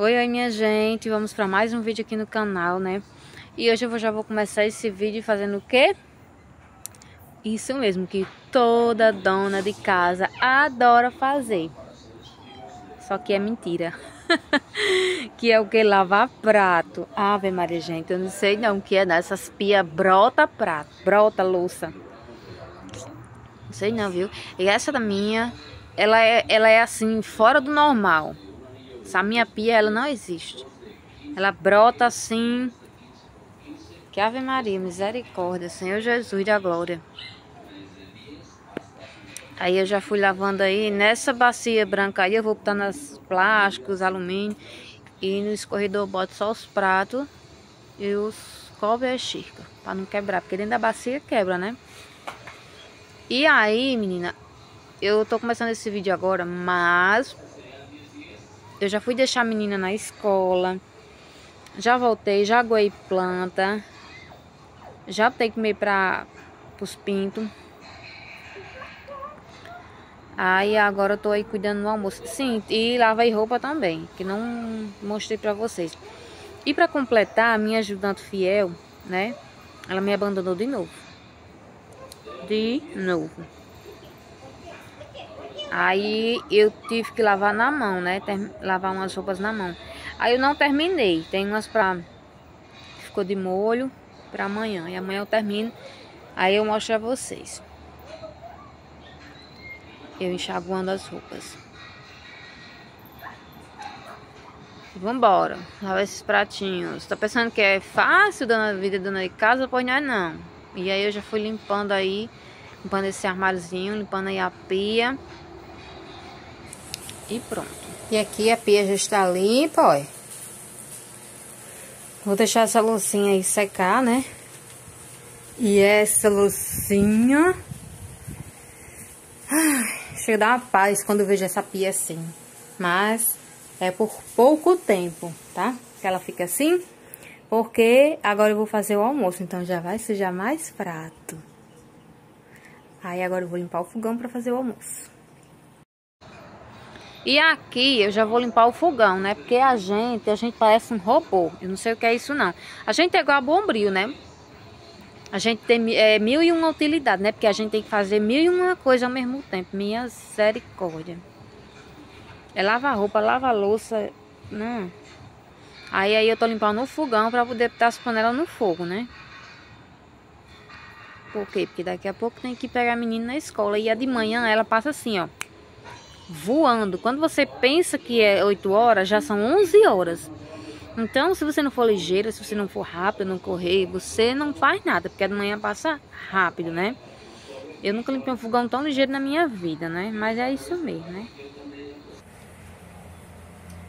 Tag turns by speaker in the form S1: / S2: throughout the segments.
S1: Oi, oi minha gente, vamos para mais um vídeo aqui no canal, né? E hoje eu já vou começar esse vídeo fazendo o quê? Isso mesmo, que toda dona de casa adora fazer. Só que é mentira. que é o que? Lavar prato. Ave Maria, gente, eu não sei não o que é nessas pia brota prato, brota louça. Não sei não, viu? E essa da minha, ela é, ela é assim, fora do normal. Essa minha pia, ela não existe. Ela brota assim. Que Ave Maria, misericórdia, Senhor Jesus da glória. Aí eu já fui lavando aí. Nessa bacia branca aí eu vou botando os plásticos, alumínio. E no escorredor boto só os pratos e os copos e a xícara. Pra não quebrar, porque dentro da bacia quebra, né? E aí, menina, eu tô começando esse vídeo agora, mas eu já fui deixar a menina na escola. Já voltei, já aguei planta. Já botei comer para os pintos. Aí agora eu tô aí cuidando do almoço. Sim, e lavei roupa também, que não mostrei pra vocês. E pra completar, a minha ajudante fiel, né? Ela me abandonou de novo. De novo. Aí eu tive que lavar na mão, né? Ter, lavar umas roupas na mão. Aí eu não terminei. Tem umas pra. Ficou de molho pra amanhã. E amanhã eu termino. Aí eu mostro a vocês. Eu enxaguando as roupas. Vambora. Lavar esses pratinhos. Tá pensando que é fácil dona vida dona de casa? Pois não é não. E aí eu já fui limpando aí. Limpando esse armáriozinho. Limpando aí a pia. E pronto. E aqui a pia já está limpa, ó. Vou deixar essa loucinha aí secar, né? E essa loucinha... Ai, chega a dar uma paz quando eu vejo essa pia assim. Mas é por pouco tempo, tá? Que ela fica assim. Porque agora eu vou fazer o almoço, então já vai sujar mais prato. Aí agora eu vou limpar o fogão para fazer o almoço. E aqui eu já vou limpar o fogão, né? Porque a gente, a gente parece um robô. Eu não sei o que é isso não. A gente é igual a bombril, né? A gente tem é, mil e uma utilidade, né? Porque a gente tem que fazer mil e uma coisa ao mesmo tempo. Minha misericórdia. É lavar roupa, lavar louça. Não. Aí, aí eu tô limpando o fogão pra poder botar as panelas no fogo, né? Por quê? Porque daqui a pouco tem que pegar a menina na escola. E a de manhã ela passa assim, ó voando. Quando você pensa que é 8 horas, já são 11 horas. Então, se você não for ligeira, se você não for rápido, não correr, você não faz nada, porque a manhã passa rápido, né? Eu nunca limpei um fogão tão ligeiro na minha vida, né? Mas é isso mesmo, né?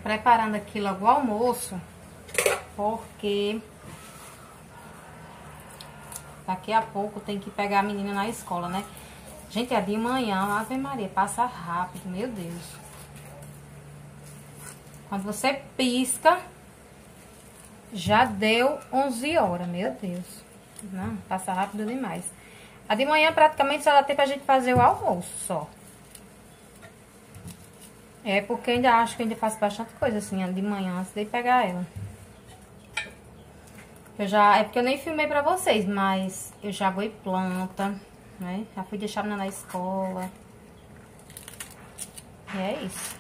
S1: Preparando aqui logo o almoço, porque daqui a pouco tem que pegar a menina na escola, né? Gente, é de manhã, Ave Maria, passa rápido, meu Deus. Quando você pisca, já deu 11 horas, meu Deus. Não, passa rápido demais. A de manhã, praticamente, só dá tempo pra gente fazer o almoço, só. É porque ainda acho que ainda faço bastante coisa, assim, de manhã, antes de pegar ela. Eu já, é porque eu nem filmei pra vocês, mas eu já vou planta né? Já fui deixar na escola. E é isso.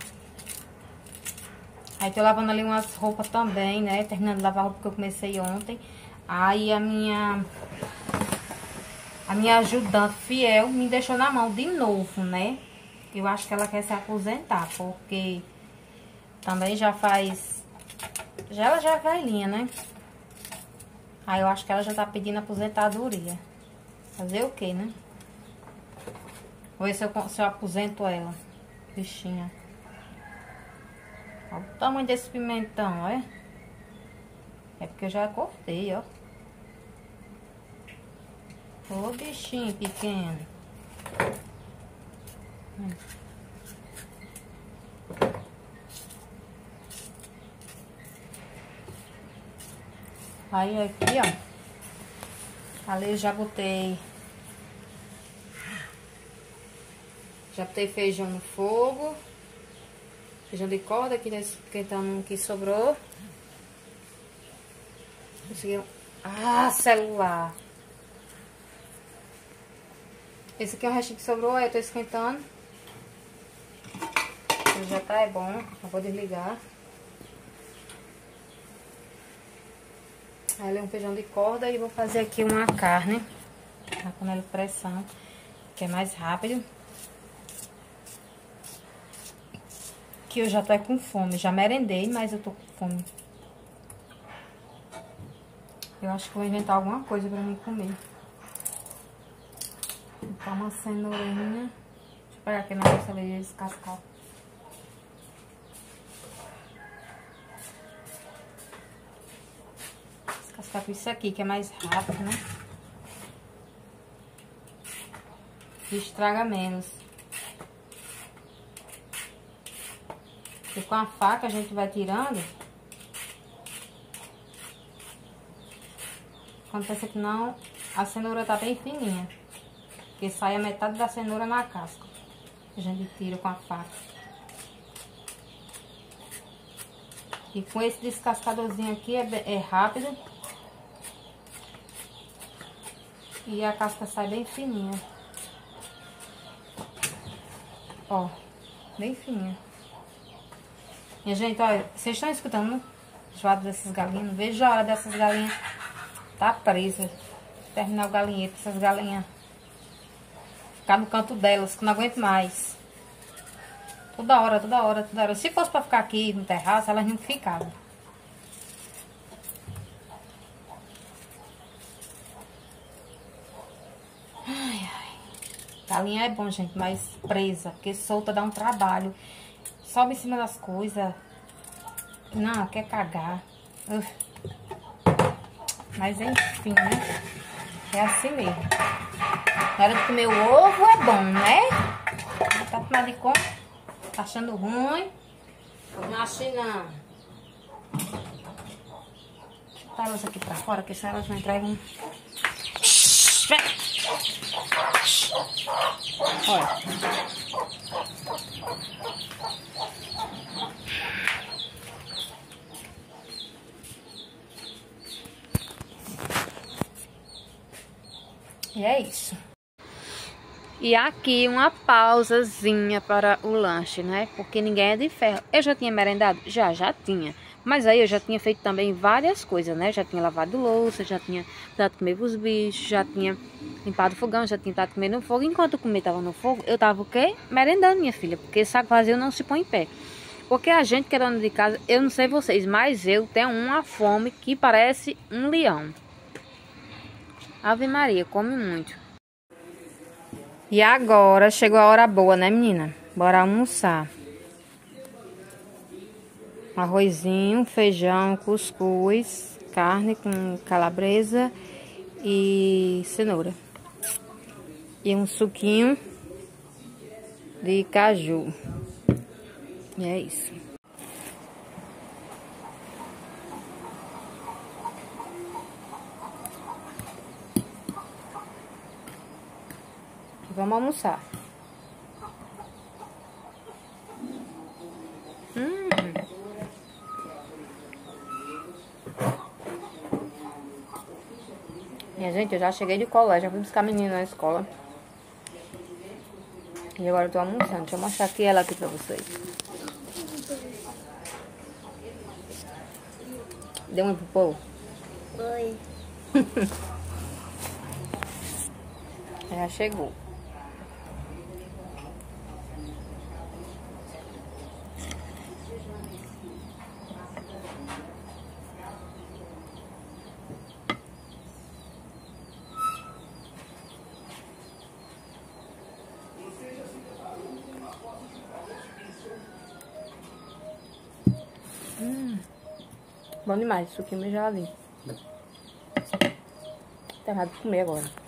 S1: Aí tô lavando ali umas roupas também, né? Terminando de lavar a roupa que eu comecei ontem. Aí a minha... A minha ajudante fiel me deixou na mão de novo, né? Eu acho que ela quer se aposentar, porque também já faz... Já ela já é velhinha, né? Aí eu acho que ela já tá pedindo aposentadoria. Fazer o quê, né? Vou ver se eu, se eu aposento ela. Bichinha. Olha o tamanho desse pimentão, olha. É porque eu já cortei, ó. Ô bichinho pequeno. Aí aqui, ó. Ali eu já botei Já botei feijão no fogo. Feijão de corda aqui esquentando que sobrou. Consegui... Ah, celular! Esse aqui é o resto que sobrou, aí eu tô esquentando. Já tá, é bom. Eu vou desligar. Aí é um feijão de corda e vou fazer aqui uma carne. Na panela de pressão, que é mais rápido. Que eu já tô com fome. Já merendei, mas eu tô com fome. Eu acho que vou inventar alguma coisa pra mim comer. Vou botar uma cenourinha. Deixa eu pegar aqui na nossa e descascar. Descascar com isso aqui, que é mais rápido, né? E estraga menos. Porque com a faca a gente vai tirando. Acontece que não, a cenoura tá bem fininha. Porque sai a metade da cenoura na casca. A gente tira com a faca. E com esse descascadorzinho aqui é, é rápido. E a casca sai bem fininha. Ó, bem fininha. Minha gente, olha, vocês estão escutando os vados desses galinhos? Não vejo a hora dessas galinhas tá presa. Terminar o galinheiro, essas galinhas ficar no canto delas, que não aguento mais. Toda hora, toda hora, toda hora. Se fosse pra ficar aqui no terraço, elas não ficavam. Ai, ai. Galinha é bom, gente, mas presa, porque solta dá um trabalho sobe em cima das coisas. Não, quer cagar. Uf. Mas enfim, né? É assim mesmo. Na hora de comer o ovo é bom, né? Tá tomando de conta? Tá achando ruim? Não achei não. Botar elas aqui pra fora, que senão elas não entregam. Olha. E é isso. E aqui uma pausazinha para o lanche, né? Porque ninguém é de ferro. Eu já tinha merendado? Já, já tinha. Mas aí eu já tinha feito também várias coisas, né? Já tinha lavado louça, já tinha dado comer os bichos, já tinha limpado o fogão, já tinha dado comer no fogo. Enquanto o comer tava no fogo, eu tava o quê? Merendando, minha filha. Porque saco vazio não se põe em pé. Porque a gente que é dona de casa, eu não sei vocês, mas eu tenho uma fome que parece um leão. Ave Maria, come muito. E agora chegou a hora boa, né, menina? Bora almoçar. Arrozinho, feijão, cuscuz, carne com calabresa e cenoura. E um suquinho de caju. E é isso. Vamos almoçar. Hum. Minha gente, eu já cheguei de colégio, já fui buscar a menina na escola. E agora eu tô almoçando. Deixa eu mostrar aqui ela aqui pra vocês. Deu um pro povo?
S2: Oi.
S1: Já chegou. Bom demais, suquinho bem geladinho. Terminado de comer agora.